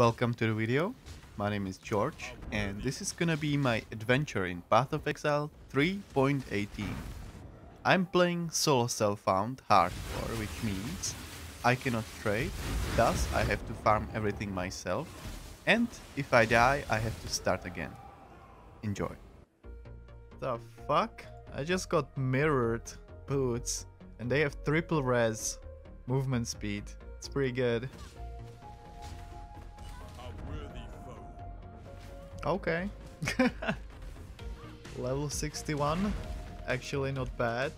Welcome to the video. My name is George and this is gonna be my adventure in Path of Exile 3.18. I'm playing solo self-found hardcore which means I cannot trade, thus I have to farm everything myself and if I die I have to start again. Enjoy. The fuck? I just got mirrored boots and they have triple res movement speed. It's pretty good. Okay. Level 61. Actually not bad.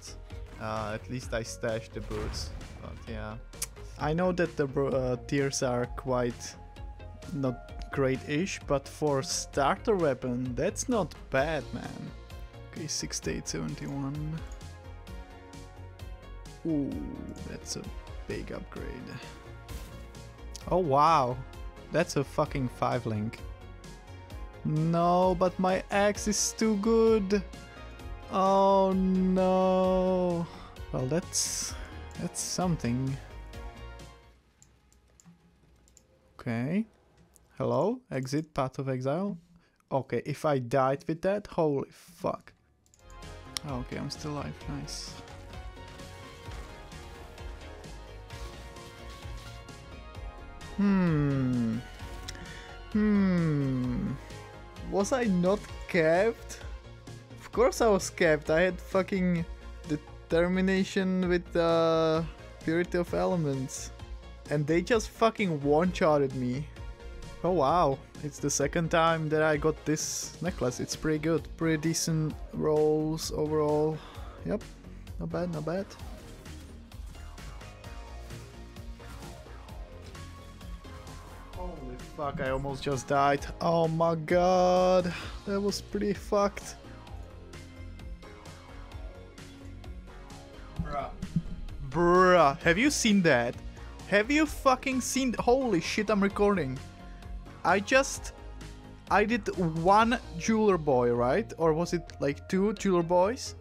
Uh, at least I stashed the boots. But yeah. I know that the uh, tiers are quite not great-ish, but for starter weapon, that's not bad, man. Okay, 6871. Ooh, that's a big upgrade. Oh wow, that's a fucking 5 link. No, but my axe is too good. Oh no. Well, that's that's something. Okay. Hello? Exit Path of Exile? Okay, if I died with that, holy fuck. Okay, I'm still alive, nice. Hmm. Hmm. Was I not kept? Of course I was kept. I had fucking determination with the uh, purity of elements. And they just fucking one-shotted me. Oh wow, it's the second time that I got this necklace. It's pretty good. Pretty decent rolls overall. Yep, not bad, not bad. Fuck, I almost just died. Oh my god, that was pretty fucked. Bruh. Bruh, have you seen that? Have you fucking seen- Holy shit, I'm recording. I just... I did one jeweler boy, right? Or was it like two jeweler boys?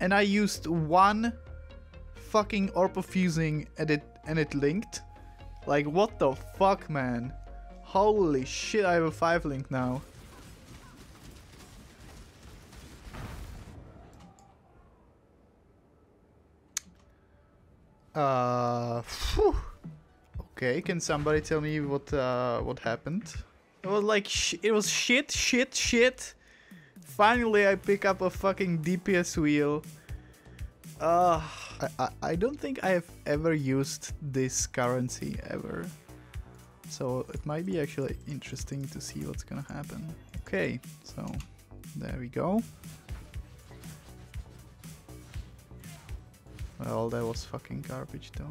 And I used one fucking orb of fusing and it, and it linked. Like, what the fuck, man? Holy shit, I have a 5 link now. Uh. Okay, can somebody tell me what uh, what happened? It was like it was shit, shit, shit. Finally, I pick up a fucking DPS wheel. Uh, I, I, I don't think I have ever used this currency ever. So it might be actually interesting to see what's gonna happen. Okay, so there we go. Well, that was fucking garbage though.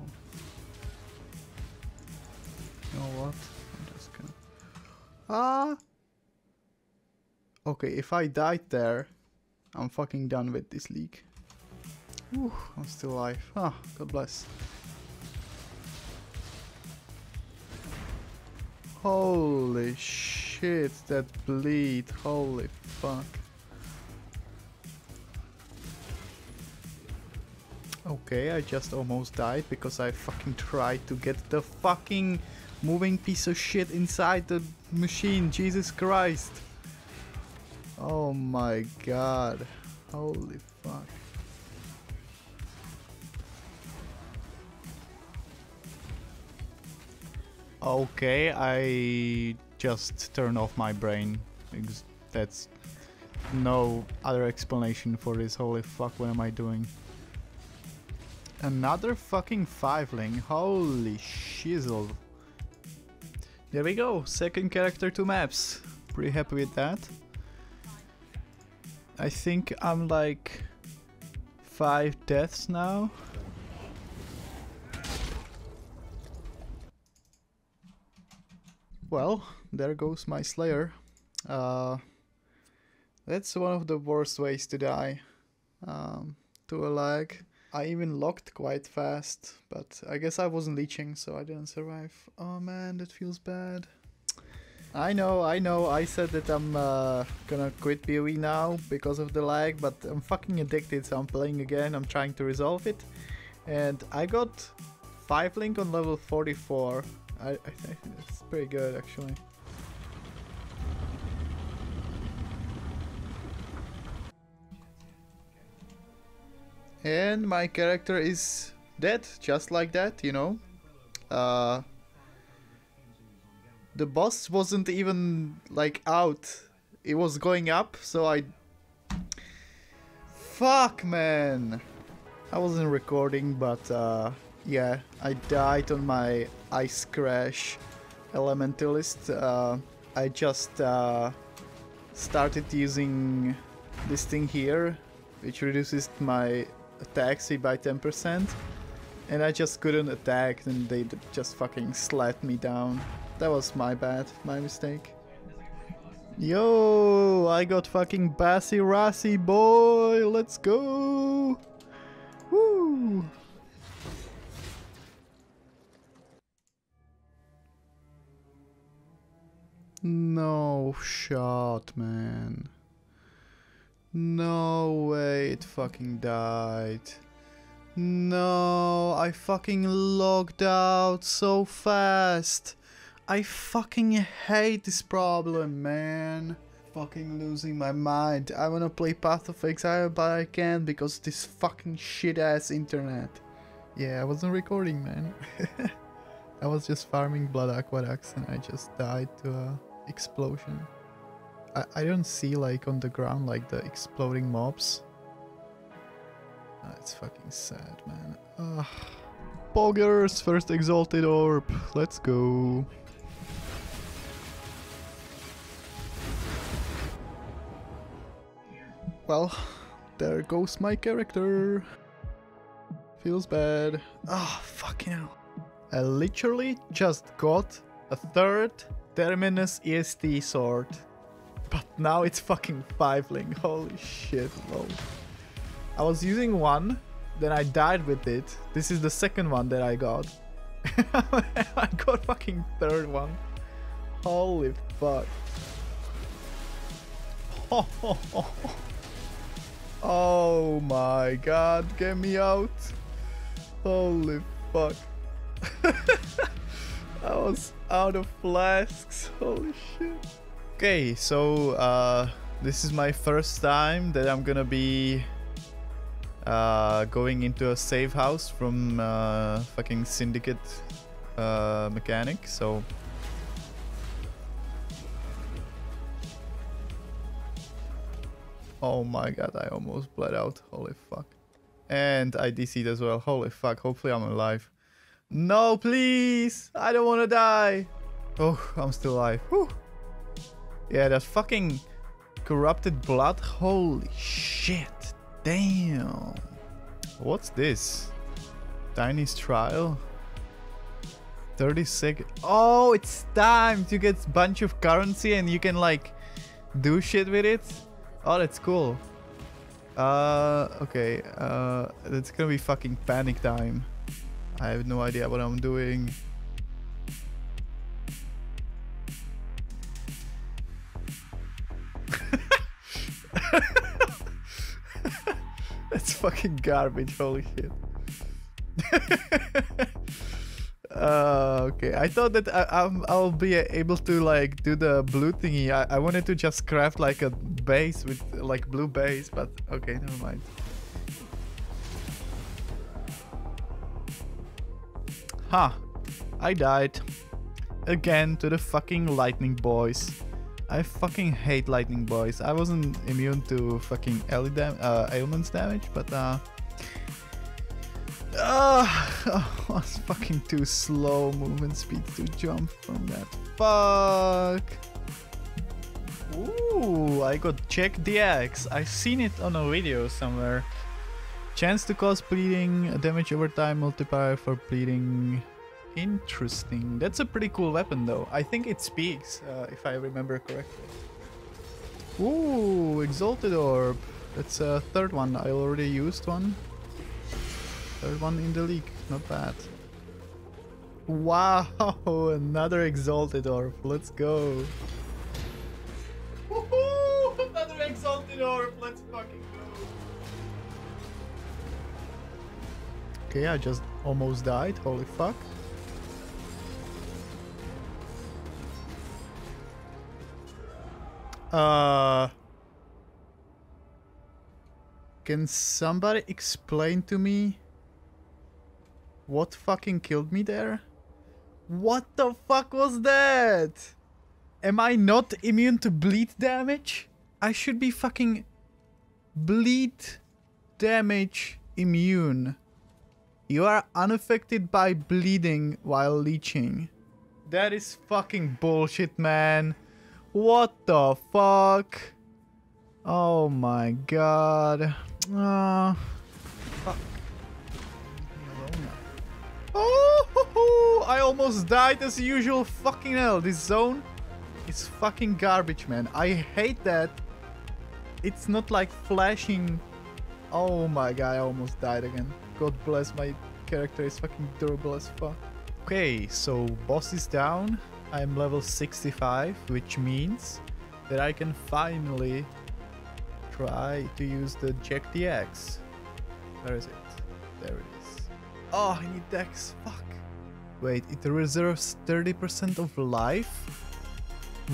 You know what? I'm just gonna... Ah! Okay, if I died there, I'm fucking done with this league. I'm still alive. Ah, God bless. Holy shit, that bleed. Holy fuck. Okay, I just almost died because I fucking tried to get the fucking moving piece of shit inside the machine. Jesus Christ. Oh my god. Holy fuck. Okay, I just turn off my brain. That's no other explanation for this. Holy fuck, what am I doing? Another fucking five link. Holy shizzle. There we go. Second character to maps. Pretty happy with that. I think I'm like five deaths now. Well, there goes my Slayer. Uh, that's one of the worst ways to die. Um, to a lag. I even locked quite fast, but I guess I wasn't leeching, so I didn't survive. Oh man, that feels bad. I know, I know, I said that I'm uh, gonna quit PoE now because of the lag, but I'm fucking addicted, so I'm playing again, I'm trying to resolve it. And I got 5 link on level 44, I, I think it's pretty good actually. And my character is dead, just like that, you know. Uh, the boss wasn't even like out. It was going up, so I... Fuck, man! I wasn't recording, but uh, yeah, I died on my Ice Crash Elementalist. Uh, I just uh, started using this thing here, which reduces my attack speed by 10%. And I just couldn't attack and they just fucking slapped me down. That was my bad, my mistake. Yo, I got fucking Bassy Rassy boy, let's go! No shot, man. No way it fucking died. No, I fucking logged out so fast. I fucking hate this problem, man. Fucking losing my mind. I wanna play Path of Exile, but I can't because this fucking shit ass internet. Yeah, I wasn't recording, man. I was just farming Blood Aqueducts and I just died to a explosion. I, I don't see like on the ground like the exploding mobs. That's fucking sad, man. Ugh. Poggers, first exalted orb. Let's go. Well, there goes my character. Feels bad. Ah, oh, fucking hell. I literally just got a third Terminus EST sword. But now it's fucking five link. Holy shit, lol. I was using one, then I died with it. This is the second one that I got. I got fucking third one. Holy fuck. Oh, my god, get me out. Holy fuck. I was out of flasks. Holy shit. Okay, so uh, this is my first time that I'm gonna be uh, going into a safe house from uh, fucking syndicate uh, mechanic. So Oh my god, I almost bled out. Holy fuck. And I DC'd as well. Holy fuck, hopefully I'm alive. No, please! I don't want to die! Oh, I'm still alive. Whew. Yeah, that fucking corrupted blood. Holy shit. Damn. What's this? Tiny's trial? 30 seconds. Oh, it's time to get a bunch of currency and you can like do shit with it. Oh, that's cool. Uh, okay. Uh, it's gonna be fucking panic time. I have no idea what I'm doing. That's fucking garbage, holy shit. uh, okay, I thought that I, will be able to like do the blue thingy. I, I wanted to just craft like a base with like blue base, but okay, never mind. Ha! I died. Again to the fucking lightning boys. I fucking hate lightning boys. I wasn't immune to fucking dam uh, ailments damage, but uh... Uh, oh, was fucking too slow movement speed to jump from that. Fuck! Ooh, I got the axe. I've seen it on a video somewhere. Chance to cause bleeding, damage over time multiplier for bleeding. Interesting. That's a pretty cool weapon though. I think it speaks, uh, if I remember correctly. Ooh, Exalted Orb. That's a third one. I already used one. Third one in the league. Not bad. Wow, another Exalted Orb. Let's go. Woohoo! Another Exalted Orb. Let's fucking go. Okay, I just almost died. Holy fuck. Uh... Can somebody explain to me what fucking killed me there? What the fuck was that? Am I not immune to bleed damage? I should be fucking bleed damage immune. You are unaffected by bleeding while leeching. That is fucking bullshit, man. What the fuck? Oh my god. Uh, fuck. Oh, I almost died as usual. Fucking hell, this zone is fucking garbage, man. I hate that. It's not like flashing. Oh my god, I almost died again. God bless my character is fucking durable as fuck. Okay, so boss is down. I'm level 65, which means that I can finally try to use the Jack Axe. Where is it? There it is. Oh, I need Dex. Fuck. Wait, it reserves 30% of life?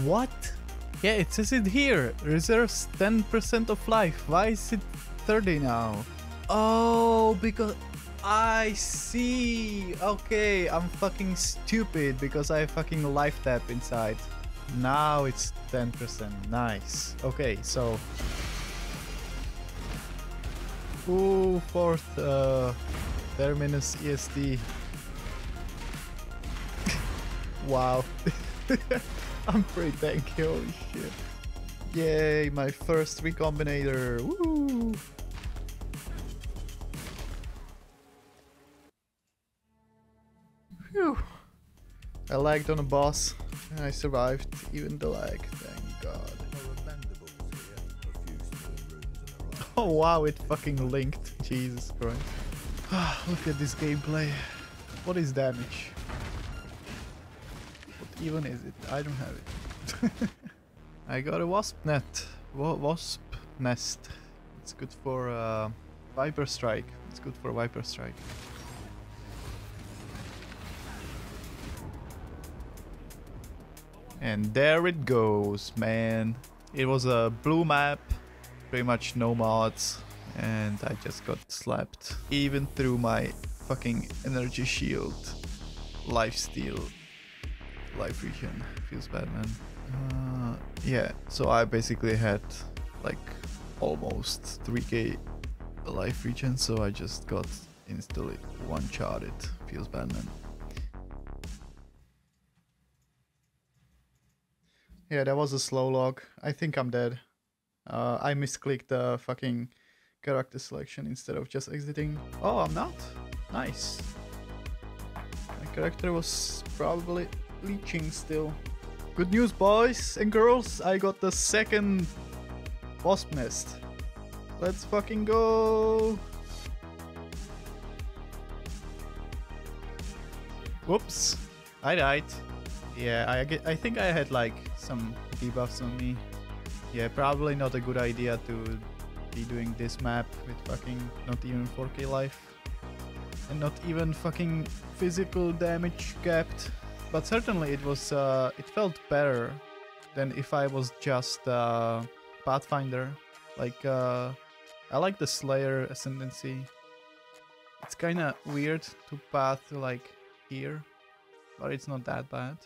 What? Yeah, it says it here. Reserves 10% of life. Why is it 30 now? Oh, because... I see. Okay, I'm fucking stupid because I fucking life tap inside. Now it's 10%. Nice. Okay, so Ooh, fourth uh, terminus EST. wow. I'm pretty tanky, holy shit. Yay, my first recombinator. Woo! I lagged on a boss and I survived even the lag, thank god. Oh wow, it fucking linked. Jesus Christ. Look at this gameplay. What is damage? What even is it? I don't have it. I got a wasp net. Wa wasp nest. It's good for uh, Viper Strike. It's good for Viper Strike. And there it goes, man. It was a blue map pretty much no mods and I just got slapped even through my fucking energy shield. Life steal. Life regen feels bad man. Uh, yeah so I basically had like almost 3k life regen so I just got instantly one charted feels bad man yeah that was a slow log I think I'm dead uh, I misclicked the fucking character selection instead of just exiting. Oh, I'm not? Nice. My character was probably leeching still. Good news, boys and girls. I got the second wasp nest. Let's fucking go. Whoops. I died. Yeah, I, I think I had like some debuffs on me. Yeah, probably not a good idea to be doing this map with fucking not even 4k life. And not even fucking physical damage capped. But certainly it was, uh, it felt better than if I was just uh, Pathfinder. Like, uh, I like the Slayer Ascendancy. It's kinda weird to path like here, but it's not that bad.